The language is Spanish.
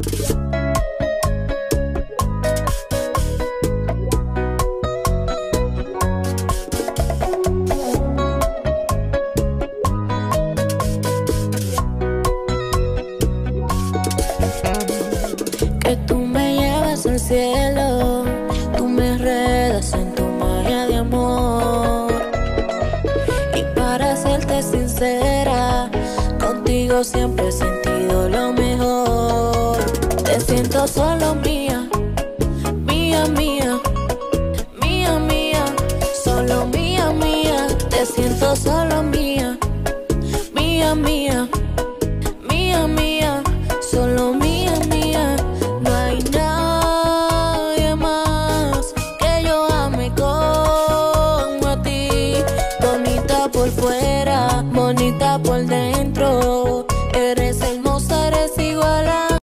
Que tú me llevas al cielo, tú me enredas en tu magia de amor. Y para serte sincera, contigo siempre he sentido lo mejor. Te siento solo mía, mía, mía, mía, mía, solo mía, mía. Te siento solo mía, mía, mía, mía, mía, solo mía, mía. No hay nadie más que yo ame como a ti. Bonita por fuera, bonita por dentro